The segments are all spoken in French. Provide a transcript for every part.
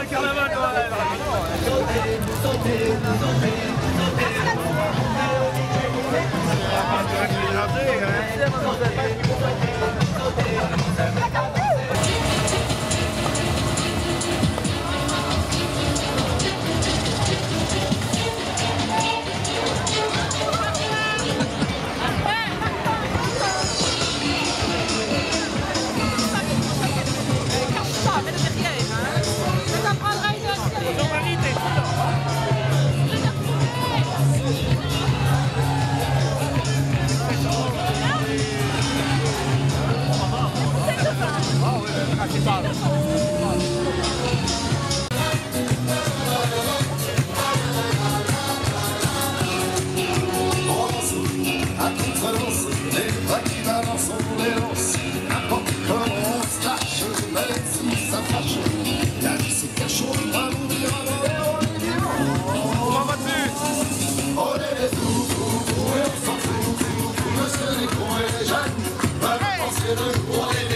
Herkese merhaba. Allez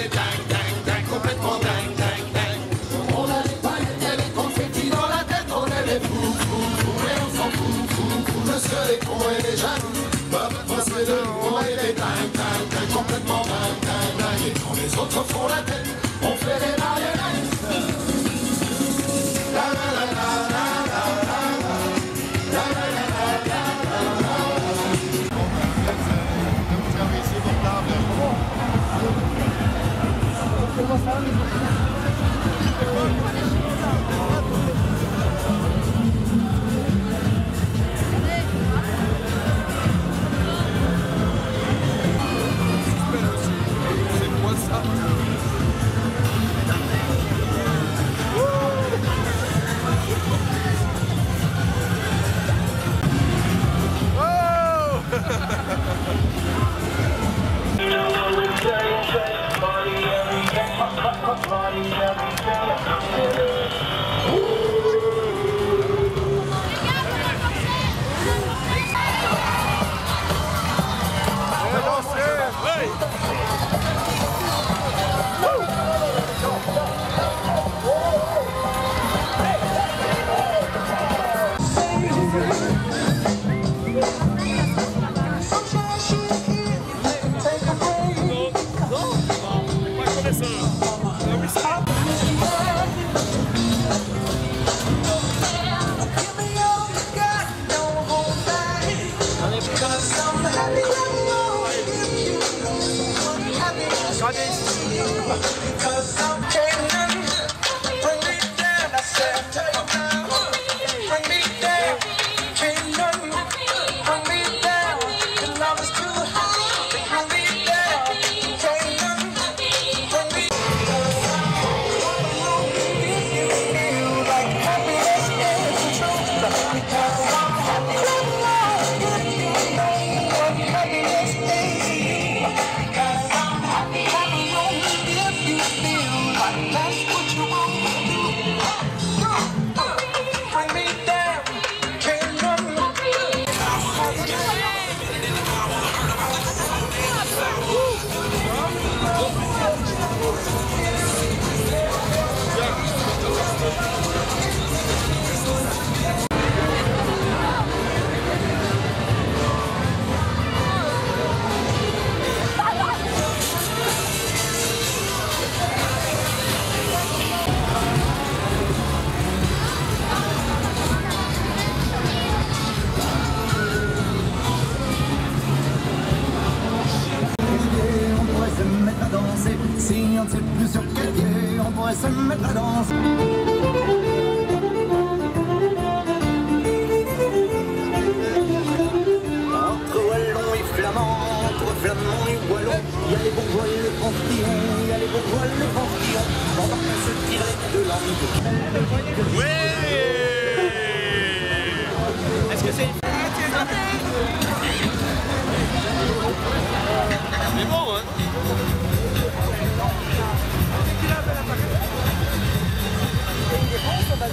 se mettre à. Entre wallons et flamands, entre flamands et wallons, il y a les bourgeois et le panthéon, il y a les bourgeois et le panthéon, on va se tirer de l'envie. Oui Est-ce que c'est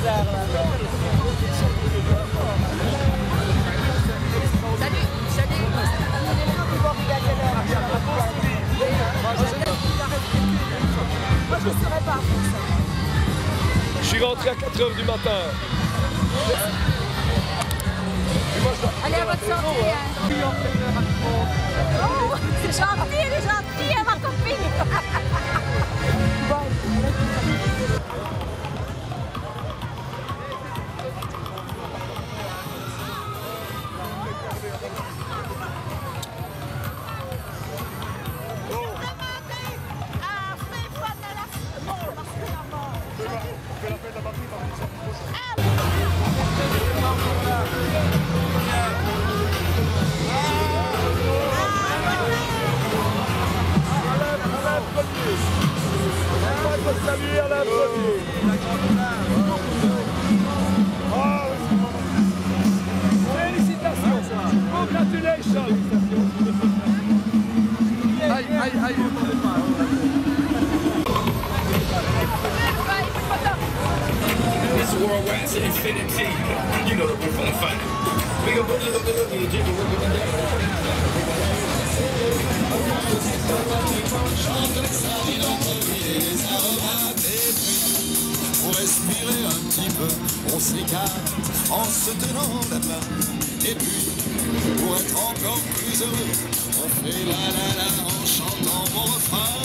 Salut, salut. Moi, je ne pas. Je suis rentré à 4h du matin. Allez à votre sortie. hein. Oh, c'est gentil, hein, ma copine. Salut à la Félicitations Congratulations It's worldwide to infinity. You know that we're gonna fight. We gonna put it up, up, up, un petit peu, on s'écarte en se tenant la main. Et puis, pour être encore plus heureux, on fait la la la en chantant mon refrain.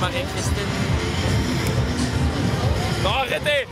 Marie-Christine. Non, arrêtez!